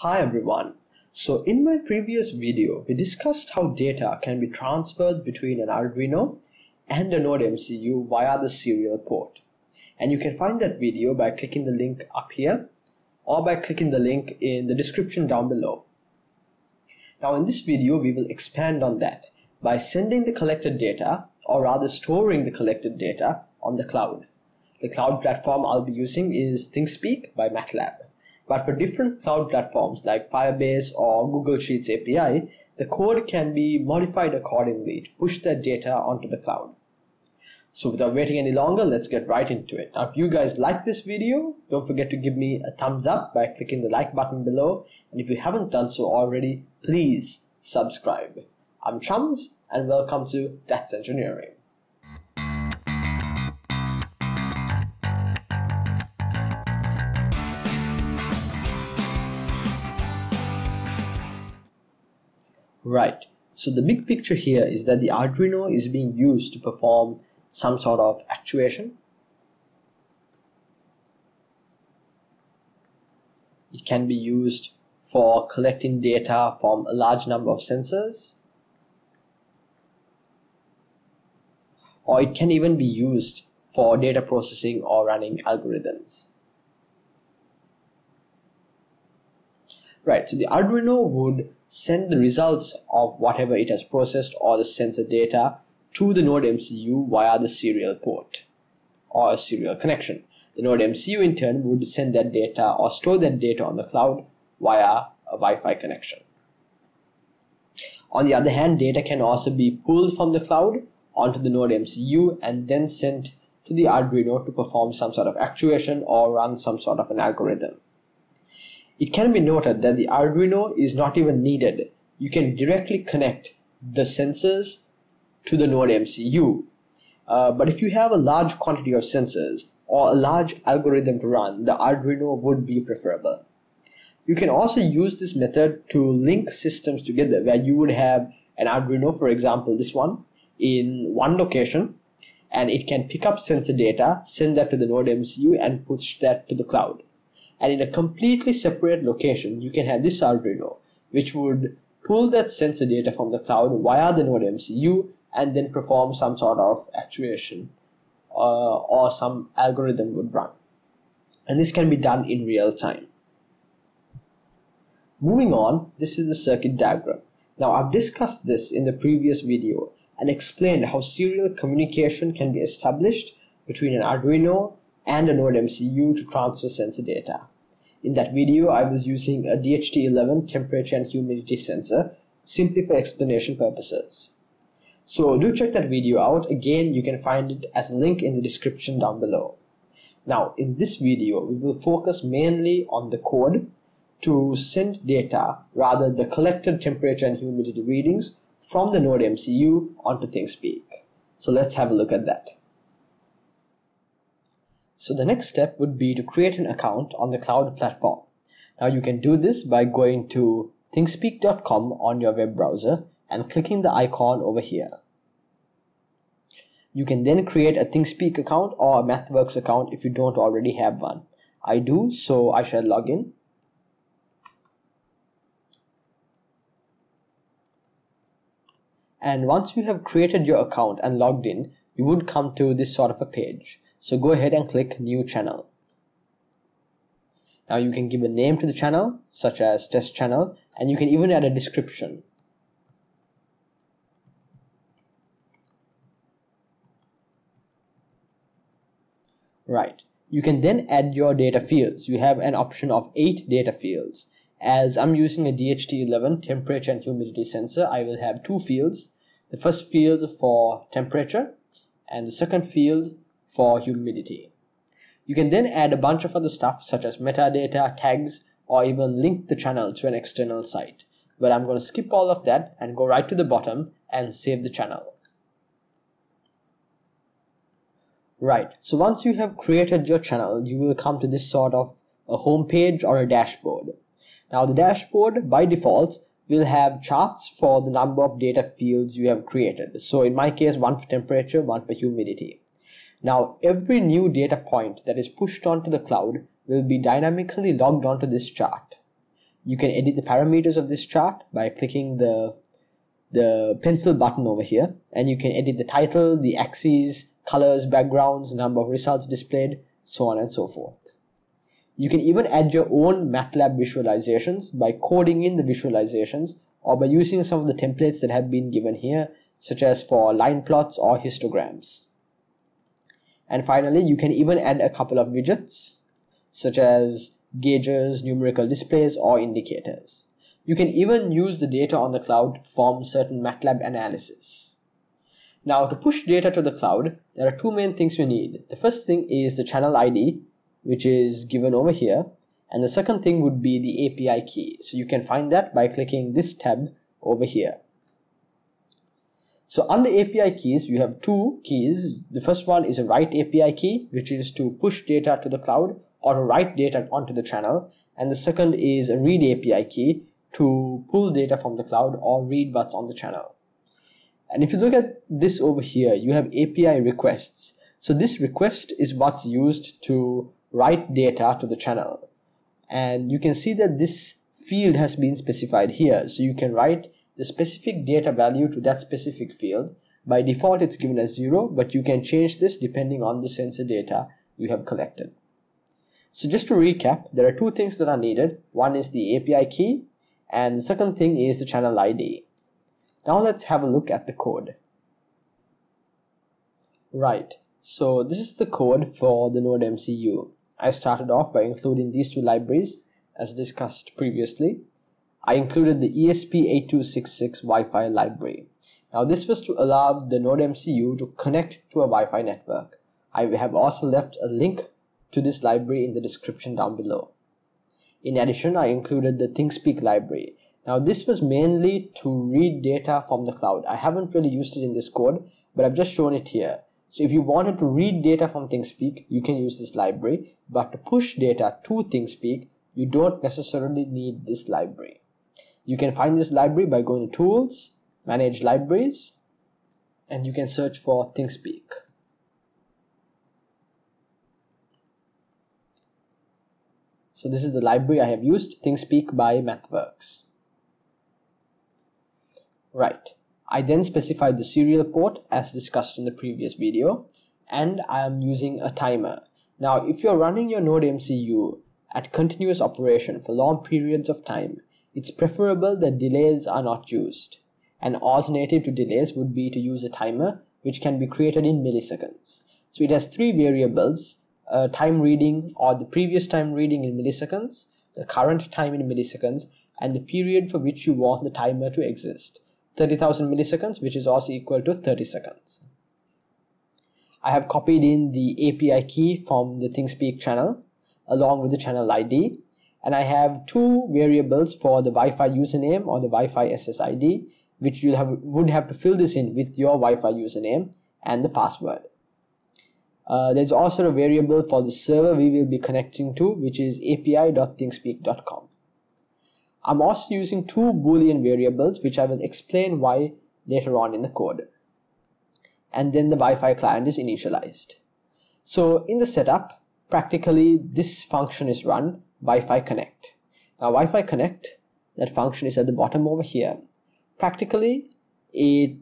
Hi everyone. So in my previous video, we discussed how data can be transferred between an Arduino and a Node MCU via the serial port. And you can find that video by clicking the link up here or by clicking the link in the description down below. Now in this video, we will expand on that by sending the collected data or rather storing the collected data on the cloud. The cloud platform I'll be using is ThingSpeak by MATLAB. But for different cloud platforms like Firebase or Google Sheets API, the code can be modified accordingly to push that data onto the cloud. So without waiting any longer, let's get right into it. Now, if you guys like this video, don't forget to give me a thumbs up by clicking the like button below. And if you haven't done so already, please subscribe. I'm Chams, and welcome to That's Engineering. Right, so the big picture here is that the Arduino is being used to perform some sort of actuation. It can be used for collecting data from a large number of sensors. Or it can even be used for data processing or running algorithms. Right, so the Arduino would send the results of whatever it has processed or the sensor data to the Node MCU via the serial port or a serial connection. The Node MCU in turn would send that data or store that data on the cloud via a Wi-Fi connection. On the other hand, data can also be pulled from the cloud onto the Node MCU and then sent to the Arduino to perform some sort of actuation or run some sort of an algorithm. It can be noted that the Arduino is not even needed. You can directly connect the sensors to the Node MCU. Uh, but if you have a large quantity of sensors or a large algorithm to run, the Arduino would be preferable. You can also use this method to link systems together where you would have an Arduino, for example, this one, in one location, and it can pick up sensor data, send that to the Node MCU, and push that to the cloud and in a completely separate location you can have this Arduino which would pull that sensor data from the cloud via the Node MCU and then perform some sort of actuation uh, or some algorithm would run and this can be done in real time. Moving on, this is the circuit diagram. Now I've discussed this in the previous video and explained how serial communication can be established between an Arduino and a Node MCU to transfer sensor data. In that video, I was using a DHT11 temperature and humidity sensor simply for explanation purposes. So do check that video out. Again, you can find it as a link in the description down below. Now, in this video, we will focus mainly on the code to send data, rather the collected temperature and humidity readings from the Node MCU onto ThingSpeak. So let's have a look at that. So the next step would be to create an account on the cloud platform. Now you can do this by going to thingspeak.com on your web browser and clicking the icon over here. You can then create a ThingSpeak account or a MathWorks account if you don't already have one. I do, so I shall log in. And once you have created your account and logged in, you would come to this sort of a page. So go ahead and click new channel. Now you can give a name to the channel such as test channel and you can even add a description. Right. You can then add your data fields. You have an option of 8 data fields. As I'm using a DHT11 temperature and humidity sensor, I will have two fields. The first field for temperature and the second field for humidity. You can then add a bunch of other stuff such as metadata, tags, or even link the channel to an external site. But I'm going to skip all of that and go right to the bottom and save the channel. Right, so once you have created your channel, you will come to this sort of a home page or a dashboard. Now the dashboard by default will have charts for the number of data fields you have created. So in my case, one for temperature, one for humidity. Now every new data point that is pushed onto the cloud will be dynamically logged onto this chart. you can edit the parameters of this chart by clicking the the pencil button over here and you can edit the title, the axes, colors, backgrounds, number of results displayed, so on and so forth. You can even add your own MATLAB visualizations by coding in the visualizations or by using some of the templates that have been given here such as for line plots or histograms. And finally, you can even add a couple of widgets such as gauges, numerical displays, or indicators. You can even use the data on the cloud to perform certain MATLAB analysis. Now to push data to the cloud, there are two main things you need. The first thing is the channel ID, which is given over here. And the second thing would be the API key. So you can find that by clicking this tab over here. So under API keys, you have two keys. The first one is a write API key, which is to push data to the cloud or to write data onto the channel. And the second is a read API key, to pull data from the cloud or read what's on the channel. And if you look at this over here, you have API requests. So this request is what's used to write data to the channel. And you can see that this field has been specified here. So you can write the specific data value to that specific field. By default, it's given as zero, but you can change this depending on the sensor data you have collected. So just to recap, there are two things that are needed. One is the API key and the second thing is the channel ID. Now let's have a look at the code. Right, so this is the code for the Node MCU. I started off by including these two libraries as discussed previously. I included the ESP8266 Wi-Fi library. Now this was to allow the Node MCU to connect to a Wi-Fi network. I have also left a link to this library in the description down below. In addition, I included the ThingSpeak library. Now this was mainly to read data from the cloud. I haven't really used it in this code, but I've just shown it here. So if you wanted to read data from ThingSpeak, you can use this library, but to push data to ThingSpeak, you don't necessarily need this library. You can find this library by going to Tools, Manage Libraries, and you can search for ThingSpeak. So this is the library I have used, ThingSpeak by MathWorks. Right, I then specified the serial port as discussed in the previous video and I am using a timer. Now if you're running your Node MCU at continuous operation for long periods of time, it's preferable that delays are not used. An alternative to delays would be to use a timer which can be created in milliseconds. So it has three variables uh, time reading or the previous time reading in milliseconds, the current time in milliseconds, and the period for which you want the timer to exist. 30,000 milliseconds, which is also equal to 30 seconds. I have copied in the API key from the ThingSpeak channel along with the channel ID. And I have two variables for the Wi-Fi username or the Wi-Fi SSID, which you have, would have to fill this in with your Wi-Fi username and the password. Uh, there's also a variable for the server we will be connecting to which is api.thingspeak.com. I'm also using two boolean variables which I will explain why later on in the code. And then the Wi-Fi client is initialized. So in the setup, practically this function is run Wi-Fi connect. Now Wi-Fi connect, that function is at the bottom over here. Practically, it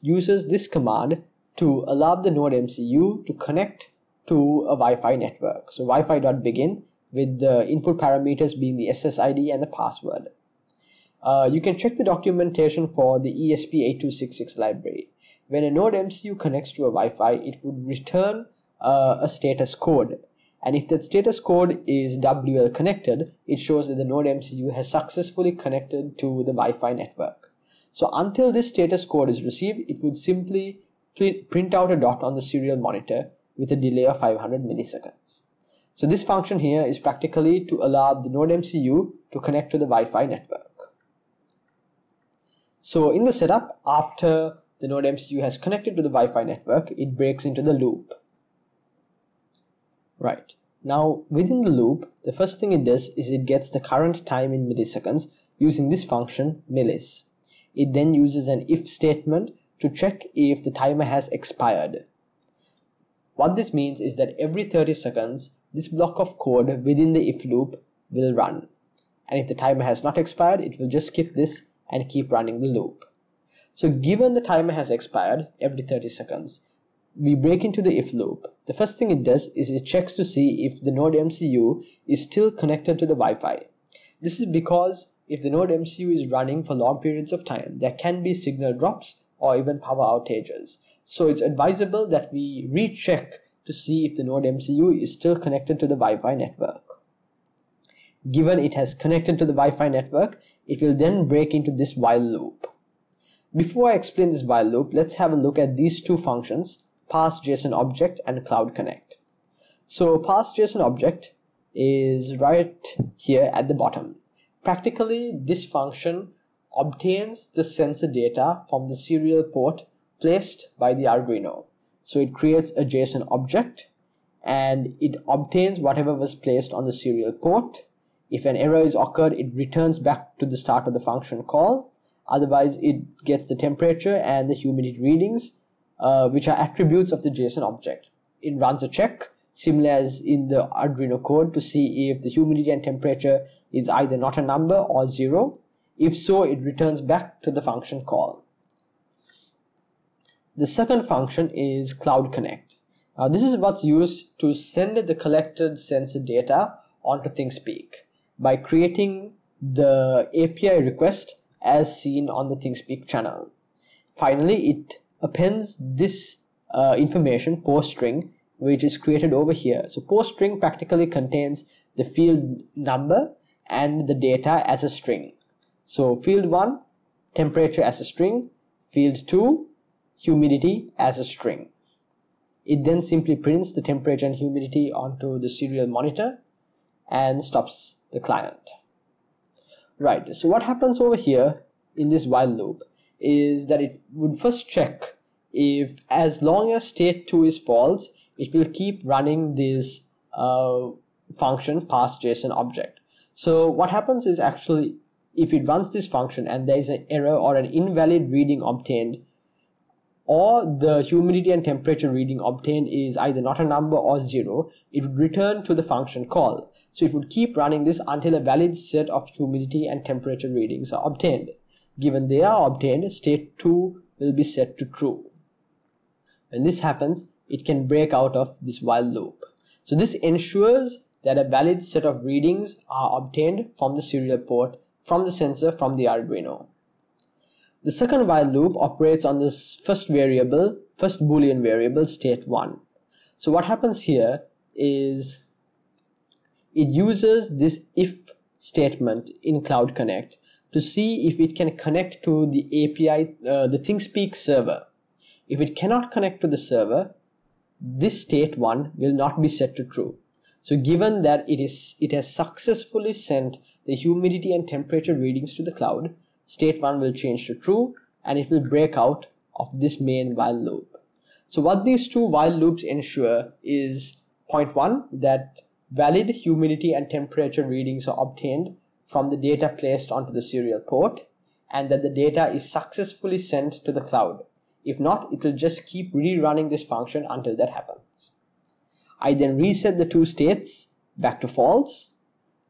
uses this command to allow the node MCU to connect to a Wi-Fi network. So Wi-Fi.begin with the input parameters being the SSID and the password. Uh, you can check the documentation for the ESP8266 library. When a node MCU connects to a Wi-Fi, it would return uh, a status code. And if that status code is WL connected, it shows that the node MCU has successfully connected to the Wi-Fi network. So until this status code is received, it would simply print out a dot on the serial monitor with a delay of 500 milliseconds. So this function here is practically to allow the node MCU to connect to the Wi-Fi network. So in the setup, after the node MCU has connected to the Wi-Fi network, it breaks into the loop. Right. Now within the loop, the first thing it does is it gets the current time in milliseconds using this function millis. It then uses an if statement to check if the timer has expired. What this means is that every 30 seconds, this block of code within the if loop will run. and if the timer has not expired it will just skip this and keep running the loop so given the timer has expired every 30 seconds we break into the if loop the first thing it does is it checks to see if the node MCU is still connected to the Wi-Fi. This is because if the node MCU is running for long periods of time there can be signal drops or even power outages. So it's advisable that we recheck to see if the node MCU is still connected to the Wi-Fi network. Given it has connected to the Wi-Fi network, it will then break into this while loop. Before I explain this while loop, let's have a look at these two functions, parse JSON object and cloud connect. So parse JSON object is right here at the bottom. Practically, this function obtains the sensor data from the serial port placed by the Arduino. So it creates a JSON object and it obtains whatever was placed on the serial port if an error is occurred, it returns back to the start of the function call. Otherwise, it gets the temperature and the humidity readings, uh, which are attributes of the JSON object. It runs a check, similar as in the Arduino code, to see if the humidity and temperature is either not a number or zero. If so, it returns back to the function call. The second function is Cloud Connect. Now, this is what's used to send the collected sensor data onto ThingSpeak by creating the API request as seen on the ThingSpeak channel. Finally, it appends this uh, information post string which is created over here. So post string practically contains the field number and the data as a string. So field 1 temperature as a string, field 2 humidity as a string. It then simply prints the temperature and humidity onto the serial monitor and stops the client. Right, so what happens over here in this while loop is that it would first check if as long as state 2 is false, it will keep running this uh, function parse JSON object. So what happens is actually if it runs this function and there is an error or an invalid reading obtained or the humidity and temperature reading obtained is either not a number or zero, it would return to the function call. So it would keep running this until a valid set of humidity and temperature readings are obtained. Given they are obtained, state 2 will be set to true. When this happens, it can break out of this while loop. So this ensures that a valid set of readings are obtained from the serial port from the sensor from the Arduino. The second while loop operates on this first variable, first boolean variable state 1. So what happens here is it uses this if statement in Cloud Connect to see if it can connect to the API, uh, the ThingSpeak server. If it cannot connect to the server, this state 1 will not be set to true. So given that it is it has successfully sent the humidity and temperature readings to the cloud, state 1 will change to true and it will break out of this main while loop. So what these two while loops ensure is point 1 that Valid humidity and temperature readings are obtained from the data placed onto the serial port and that the data is successfully sent to the cloud. If not, it will just keep rerunning this function until that happens. I then reset the two states back to false,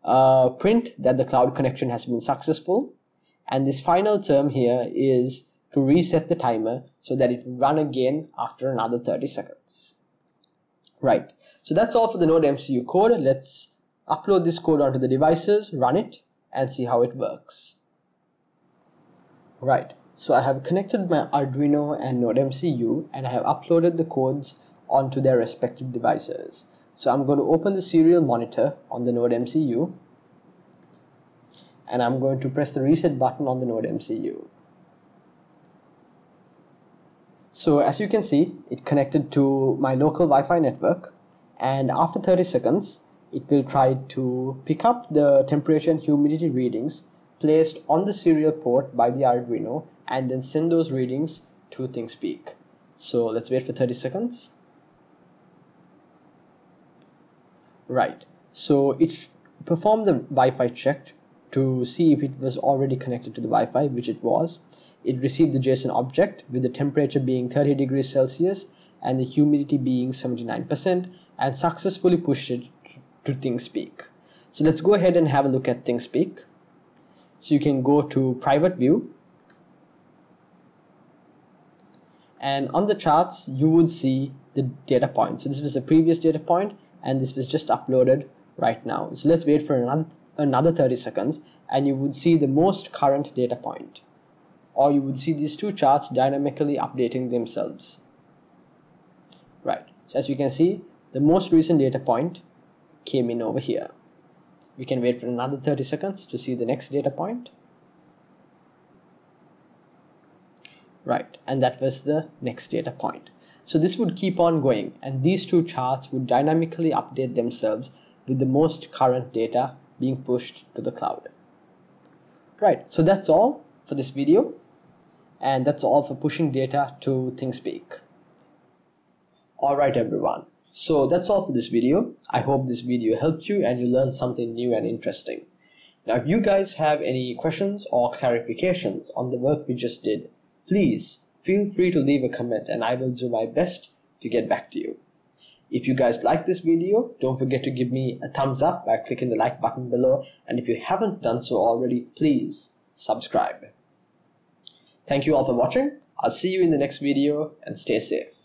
uh, print that the cloud connection has been successful, and this final term here is to reset the timer so that it will run again after another 30 seconds. Right, so that's all for the Node MCU code. Let's upload this code onto the devices, run it, and see how it works. Right, so I have connected my Arduino and Node MCU and I have uploaded the codes onto their respective devices. So I'm going to open the serial monitor on the Node MCU and I'm going to press the reset button on the Node MCU. So as you can see, it connected to my local Wi-Fi network and after 30 seconds it will try to pick up the temperature and humidity readings placed on the serial port by the Arduino and then send those readings to ThingSpeak. So let's wait for 30 seconds. Right, so it performed the Wi-Fi check to see if it was already connected to the Wi-Fi, which it was. It received the JSON object with the temperature being 30 degrees Celsius and the humidity being 79% and successfully pushed it to ThingSpeak. So let's go ahead and have a look at ThingSpeak. So you can go to private view and on the charts you would see the data point. So this was the previous data point and this was just uploaded right now. So let's wait for another another 30 seconds and you would see the most current data point or you would see these two charts dynamically updating themselves. Right, so as you can see, the most recent data point came in over here. We can wait for another 30 seconds to see the next data point. Right, and that was the next data point. So this would keep on going and these two charts would dynamically update themselves with the most current data being pushed to the cloud. Right, so that's all for this video and that's all for pushing data to ThingSpeak. Alright everyone, so that's all for this video. I hope this video helped you and you learned something new and interesting. Now if you guys have any questions or clarifications on the work we just did, please feel free to leave a comment and I will do my best to get back to you. If you guys like this video, don't forget to give me a thumbs up by clicking the like button below. And if you haven't done so already, please subscribe. Thank you all for watching. I'll see you in the next video and stay safe.